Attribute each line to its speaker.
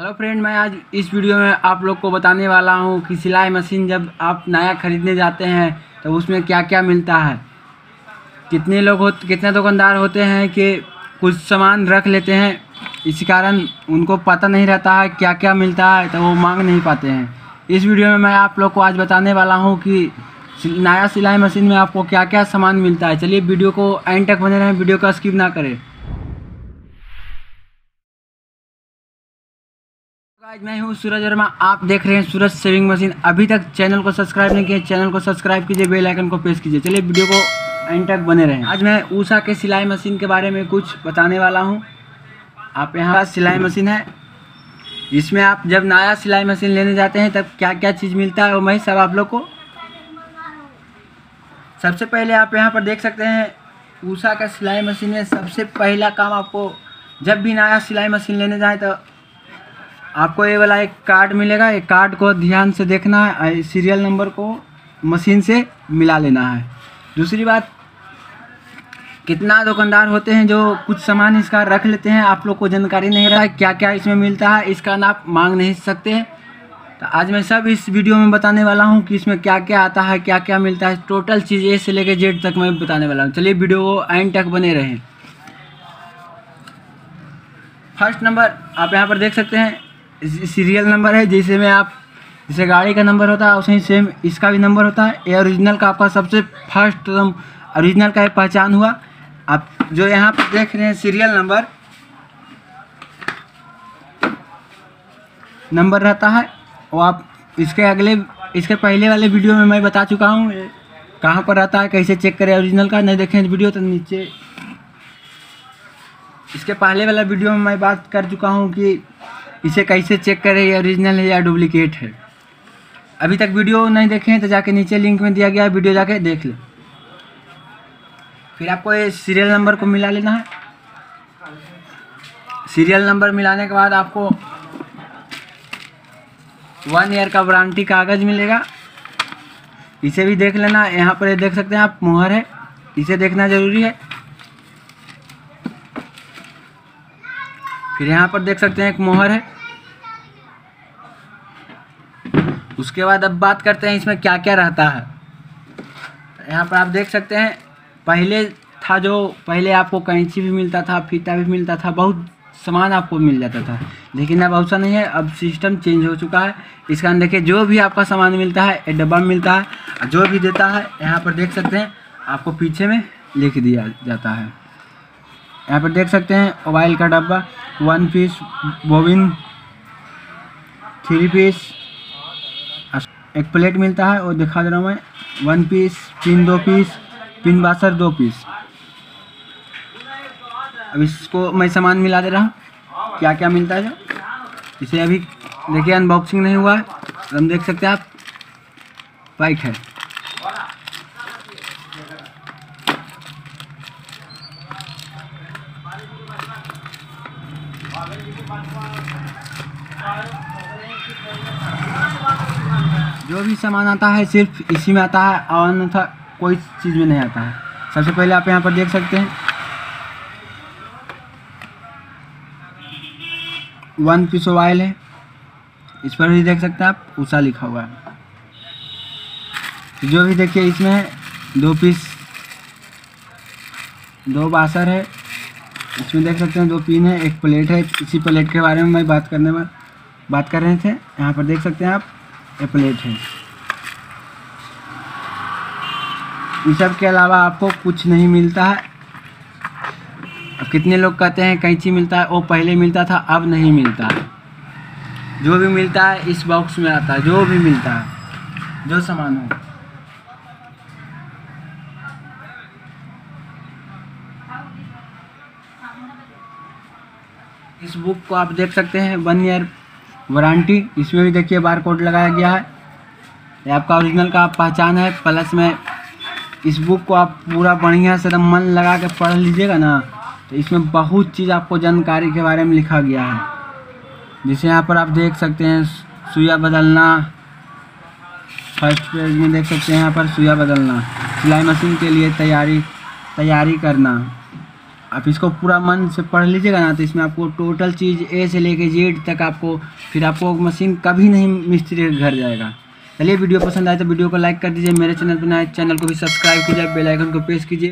Speaker 1: Hello friend मैं आज इस वीडियो में आप लोग को बताने वाला हूँ कि सिलाई मशीन जब आप नया खरीदने जाते हैं तो उसमें क्या क्या मिलता है? कितने लोग हो, कितने दुकानदार होते हैं कि कुछ सामान रख लेते हैं, इसी कारण उनको पता नहीं रहता है क्या क्या मिलता है तो वो मांग नहीं पाते हैं। इस वीडियो में मैं आप लोग को आज बताने वाला हूँ कि नया सिलाई मशीन में आपको क्या क्या सामान मिलता है। चलिए वीडियो को एंड तक बने रहें वीडियो को स्किप ना करें। आज मैं हूँ सूरज वर्मा। आप देख रहे हैं सूरज सेविंग मशीन। अभी तक चैनल को सब्सक्राइब नहीं किया, चैनल को सब्सक्राइब कीजिए, बेल आइकन को प्रेस कीजिए। चलिए वीडियो को एंड तक बने रहें। आज मैं ऊषा के सिलाई मशीन के बारे में कुछ बताने वाला हूँ। आप यहाँ सिलाई मशीन है इसमें आप जब नया सिलाई मशीन लेने जाते हैं, तब क्या क्या चीज़ मिलता है, वो मैं सब आप लोग को सबसे पहले आप यहाँ पर देख सकते हैं, ऊषा का सिलाई मशीन में सबसे पहला काम आपको जब भी नया सिलाई मशीन लेने जाए तो आपको ये वाला एक कार्ड मिलेगा। एक कार्ड को ध्यान से देखना है सीरियल नंबर को मशीन से मिला लेना है। दूसरी बात, कितना दुकानदार होते हैं जो कुछ सामान इसका रख लेते हैं, आप लोग को जानकारी नहीं रहा है क्या क्या इसमें मिलता है, इसका नाप मांग नहीं सकते। तो आज मैं सब इस वीडियो में बताने वाला हूँ कि इसमें क्या क्या आता है क्या क्या मिलता है। टोटल चीज़ ए से लेकर जेड तक मैं बताने वाला हूँ। चलिए वीडियो को एंड तक बने रहें। फ़र्स्ट नंबर आप यहाँ पर देख सकते हैं। सीरियल नंबर है, जैसे में आप, जैसे गाड़ी का नंबर होता है, उसे ही सेम इसका भी नंबर होता है। ये ओरिजिनल का आपका सबसे फ़र्स्ट एकदम ओरिजिनल का पहचान हुआ। आप जो यहाँ पर देख रहे हैं सीरियल नंबर नंबर रहता है। वो आप इसके अगले, इसके पहले वाले वीडियो में मैं बता चुका हूँ कहाँ पर रहता है, कैसे चेक करें ओरिजिनल का, नहीं देखें वीडियो तो नीचे। इसके पहले वाला वीडियो में मैं बात कर चुका हूँ कि इसे कैसे चेक करें, ये ओरिजिनल है या डुप्लीकेट है? अभी तक वीडियो नहीं देखें तो जाके नीचे लिंक में दिया गया है वीडियो जाके देख लें। फिर आपको ये सीरियल नंबर को मिला लेना है। सीरियल नंबर मिलाने के बाद आपको वन ईयर का वारंटी कागज़ मिलेगा। इसे भी देख लेना, यहाँ पर देख सकते हैं आप, मोहर है। इसे देखना ज़रूरी है। फिर यहाँ पर देख सकते हैं एक मोहर है। उसके बाद अब बात करते हैं इसमें क्या क्या रहता है। यहाँ पर आप देख सकते हैं, पहले था जो, पहले आपको कैंची भी मिलता था, फीता भी मिलता था, बहुत सामान आपको मिल जाता था। लेकिन अब ऐसा नहीं है, अब सिस्टम चेंज हो चुका है। इस कारण देखिए, जो भी आपका सामान मिलता है एक डब्बा मिलता है, जो भी देता है, यहाँ पर देख सकते हैं, आपको पीछे में लिख दिया जाता है। यहाँ पर देख सकते हैं मोबाइल का डब्बा one piece bobbin three piece एक प्लेट मिलता है और दिखा दे रहा हूँ मैं वन पीस पिन दो पीस पिन बासर दो पीस अब इसको मैं सामान मिला दे रहा हूँ क्या क्या मिलता है? जो इसे अभी देखिए अनबॉक्सिंग नहीं हुआ है, हम देख सकते हैं आप पाइक है। जो भी सामान आता है, सिर्फ़ इसी में आता है और अन्यथा कोई चीज़ में नहीं आता है। सबसे पहले आप यहाँ पर देख सकते हैं। वन पीस ऑयल है। इस पर भी देख सकते हैं आप, उषा लिखा हुआ है। जो भी देखिए, इसमें दो पीस दो बासर है। इसमें देख सकते हैं, दो पिन है, एक प्लेट है। इसी प्लेट के बारे में मैं बात करने में बात कर रहे थे, यहाँ पर देख सकते हैं आप, ये प्लेट है। इन सब के अलावा आपको कुछ नहीं मिलता। है अब कितने लोग कहते हैं कैंची मिलता है, वो पहले मिलता था, अब नहीं मिलता। है जो भी मिलता है, इस बॉक्स में आता है, जो भी मिलता है, जो सामान हो। इस बुक को आप देख सकते हैं वन ईयर वारंटी, इसमें भी देखिए बार कोड लगाया गया है। ये आपका ओरिजिनल का आप पहचान है प्लस में इस बुक को आप पूरा बढ़िया से एकदम मन लगा के पढ़ लीजिएगा ना तो इसमें बहुत चीज़ आपको जानकारी के बारे में लिखा गया है। जैसे यहाँ पर आप देख सकते हैं, सुइया बदलना फ़र्स्ट पेज में देख सकते हैं यहाँ पर सुइया बदलना, सिलाई मशीन के लिए तैयारी तैयारी करना। आप इसको पूरा मन से पढ़ लीजिएगा ना तो इसमें आपको टोटल चीज़ ए से लेके जेड तक आपको, फिर आपको मशीन कभी नहीं मिस्त्री के घर जाएगा। चलिए, वीडियो पसंद आए तो वीडियो को लाइक कर दीजिए, मेरे चैनल पर नए चैनल को भी सब्सक्राइब कीजिए बेलाइकन को प्रेस कीजिए।